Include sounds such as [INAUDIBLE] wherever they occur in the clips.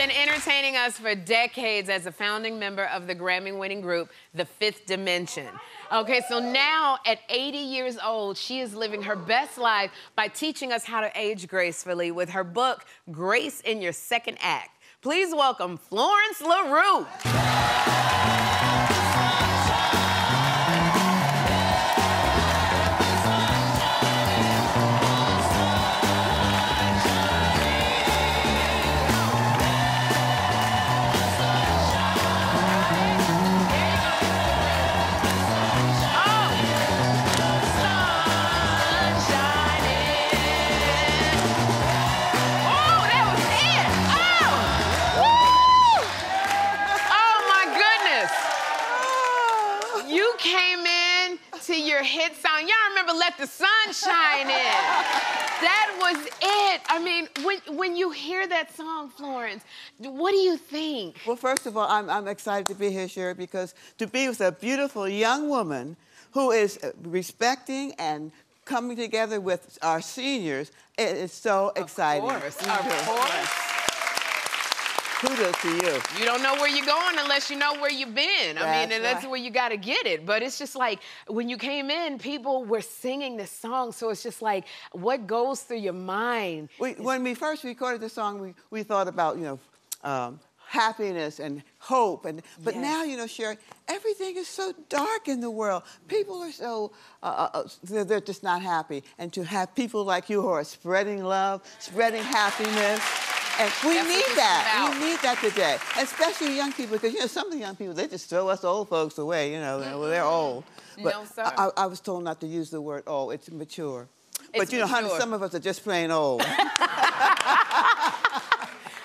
been entertaining us for decades as a founding member of the Grammy winning group, The Fifth Dimension. Okay, so now at 80 years old, she is living her best life by teaching us how to age gracefully with her book, Grace in Your Second Act. Please welcome Florence LaRue. Your hit song. Y'all remember Let the Sun Shine In. that was it. I mean, when, when you hear that song, Florence, what do you think? Well, first of all, I'm, I'm excited to be here, Sherri, because to be with a beautiful young woman who is respecting and coming together with our seniors, it is so exciting. Of course, of course. Kudos to you. You don't know where you're going unless you know where you've been. That's I mean, and that's right. where you got to get it. But it's just like when you came in, people were singing this song. So it's just like, what goes through your mind? We, when we first recorded the song, we, we thought about, you know, um, happiness and hope. And but yes. now, you know, Sherri, everything is so dark in the world. People are so uh, uh, uh, they're, they're, just not happy. And to have people like you who are spreading love, spreading happiness. And we That's need that. We need that today, especially young people, because you know some of the young people they just throw us old folks away. You know, well, they're old. But no, sir. I, I, was told not to use the word old. It's mature. It's but you know, honey, some of us are just plain old. [LAUGHS]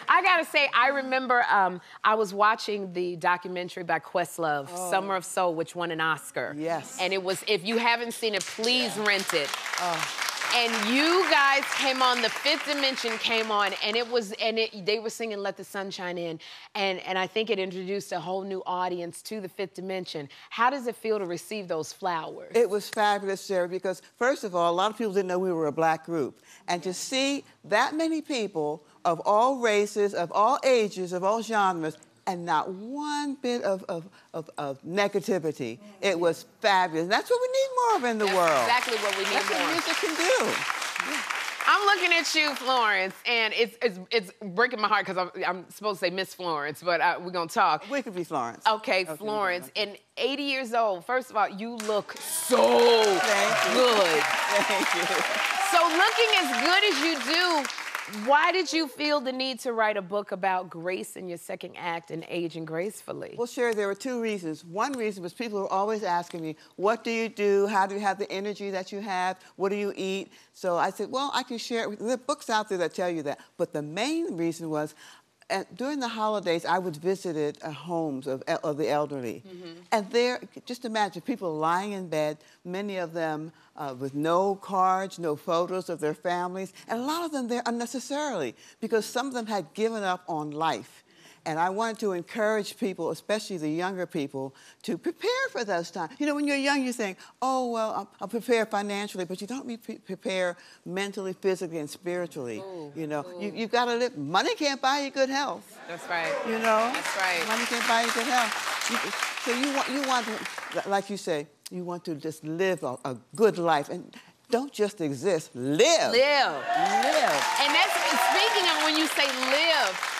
I gotta say, I remember um, I was watching the documentary by Questlove, oh. Summer of Soul, which won an Oscar. Yes. And it was, if you haven't seen it, please yeah. rent it. Oh and you guys came on the fifth dimension came on and it was and it, they were singing let the sun shine in. And and i think it introduced a whole new audience to the fifth dimension. How does it feel to receive those flowers? It was fabulous sarah because first of all a lot of people didn't know we were a black group. And to see that many people of all races of all ages of all genres and not one bit of, of, of, of negativity. Mm-hmm. It was fabulous. That's what we need more of in the That's world. exactly what we need That's more. what music can do. I'm looking at you, Florence, and it's it's, it's breaking my heart because I'm, I'm, supposed to say Miss Florence, but uh, we're gonna talk. We could be Florence. Okay, okay Florence, and 80 years old. First of all, you look so Thank good. [LAUGHS] Thank you. So looking as good as you do, why did you feel the need to write a book about grace in your second act and aging gracefully? Well, Sherri, there were two reasons. One reason was people were always asking me, what do you do? How do you have the energy that you have? What do you eat? So I said, well, I can share it. There are books out there that tell you that. But the main reason was and during the holidays, I would visit uh, homes of, of the elderly. Mm -hmm. And there, just imagine people lying in bed, many of them uh, with no cards, no photos of their families, and a lot of them there unnecessarily because some of them had given up on life. And I wanted to encourage people, especially the younger people, to prepare for those times. You know, when you're young, you think, oh, well, I'll, I'll prepare financially, but you don't pre prepare mentally, physically, and spiritually. Ooh, you know, ooh. you, you've got to live. Money can't buy you good health. That's right. You know? That's right. Money can't buy you good health. You, so you want, you want to, like you say, you want to just live a, a good life. And don't just exist, live. Live. Live. And that's, speaking of when you say live,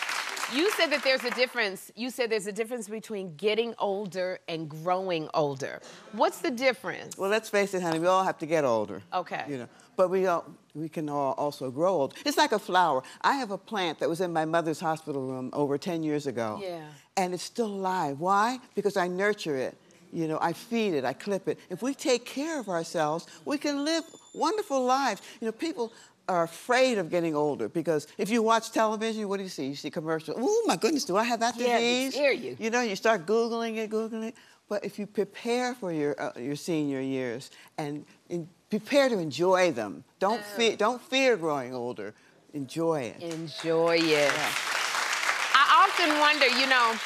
you said that there's a difference. You said there's a difference between getting older and growing older. What's the difference? Well, let's face it, honey. We all have to get older. Okay. You know, but we all we can all also grow old. It's like a flower. I have a plant that was in my mother's hospital room over 10 years ago. Yeah. And it's still alive. Why? Because I nurture it. You know, I feed it, I clip it. If we take care of ourselves, we can live wonderful lives. You know, people are afraid of getting older because if you watch television, what do you see? You see commercials. Oh my goodness, do I have that yeah, disease? Yeah, you. You know, you start googling it, googling it. But if you prepare for your uh, your senior years and, and, prepare to enjoy them, don't oh. fear don't fear growing older. Enjoy it. Enjoy it. Yeah. I often wonder, you know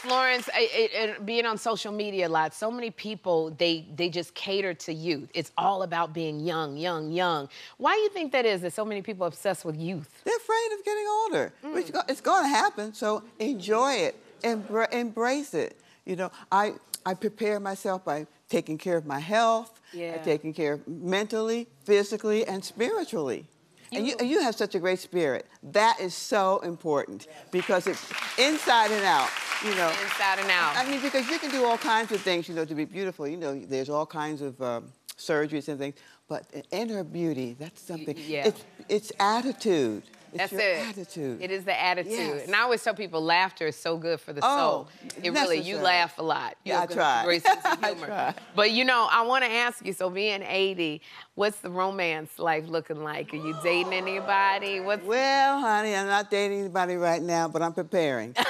Florence, it, it, being on social media a lot, so many people, they, they just cater to youth. It's all about being young, young, young. Why do you think that is, that so many people are obsessed with youth? They're afraid of getting older. Mm. it's, it's going to happen. So enjoy it, Embra- embrace it. You know, I I prepare myself by taking care of my health, Yeah. uh, taking care of mentally, physically, and spiritually. And you, You- and you have such a great spirit. That is so important because it's inside and out. You know, Inside and out. I mean, because you can do all kinds of things, you know, to be beautiful. You know, there's all kinds of um, surgeries and things, but inner beauty, that's something. yeah. It's, it's attitude. It's That's your it. attitude. It is the attitude. Yes. And I always tell people laughter is so good for the Oh, soul. It really, you laugh a lot. You Yeah, I try. Great sense of I humor. try. But you know, I want to ask you. So being 80, what's the romance life looking like? Are you dating anybody? What's Well, honey, I'm not dating anybody right now, but I'm preparing. [LAUGHS]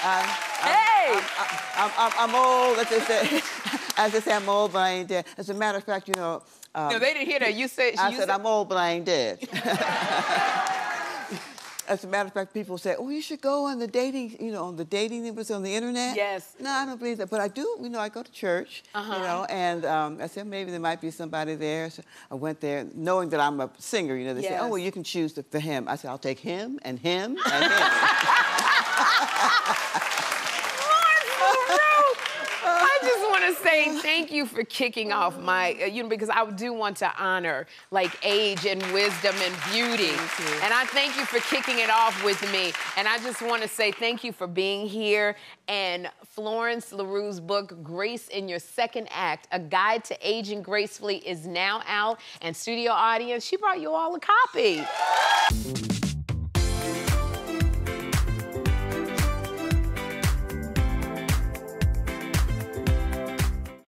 I'm, hey! I'm, I'm, I'm old, as they say. [LAUGHS] As they say, I'm old, but I ain't dead. As a matter of fact, you know, um, no, they didn't hear that. You said. I you said, I'm old, but I ain't dead. As a matter of fact, people say, "Oh, you should go on the dating, you know, on the dating that was on the internet." Yes. No, I don't believe that, but I do. You know, I go to church. Uh-huh. You know, and um, I said maybe there might be somebody there. So I went there, knowing that I'm a singer. You know, they say, "Oh, well, you can choose the, for him." I said, "I'll take him and him and [LAUGHS] him." I just want to say thank you for kicking off my, uh, you know, because I do want to honor like age and wisdom and beauty. And I thank you for kicking it off with me. And I just want to say thank you for being here. And Florence LaRue's book, Grace in Your Second Act, A Guide to Aging Gracefully, is now out. And studio audience, she brought you all a copy.